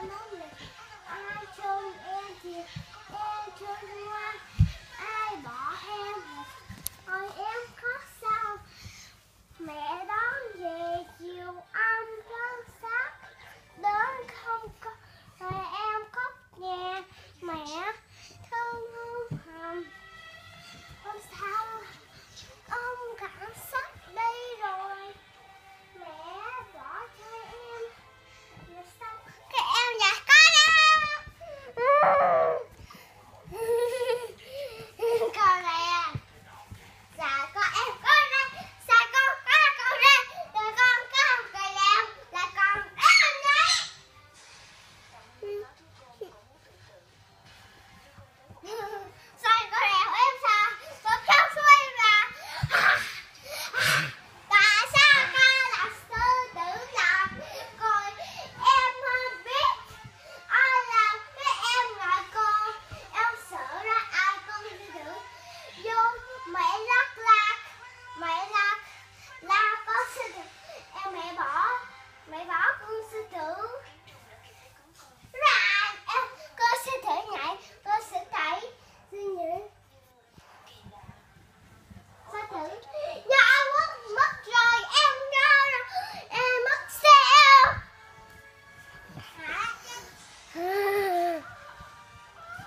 Hello.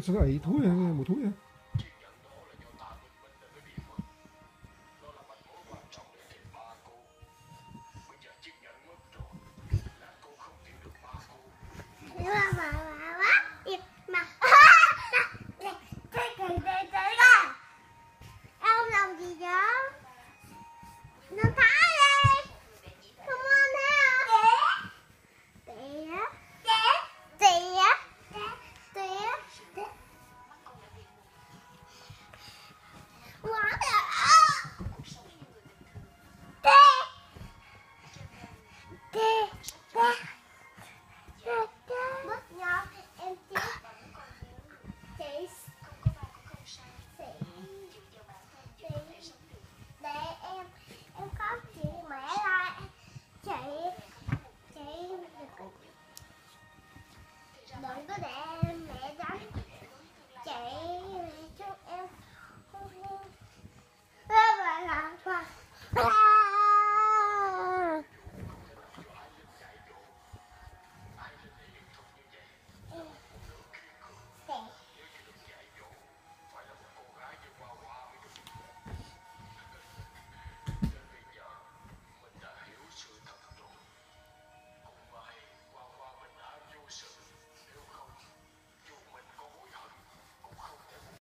这个哎，突然，没突然。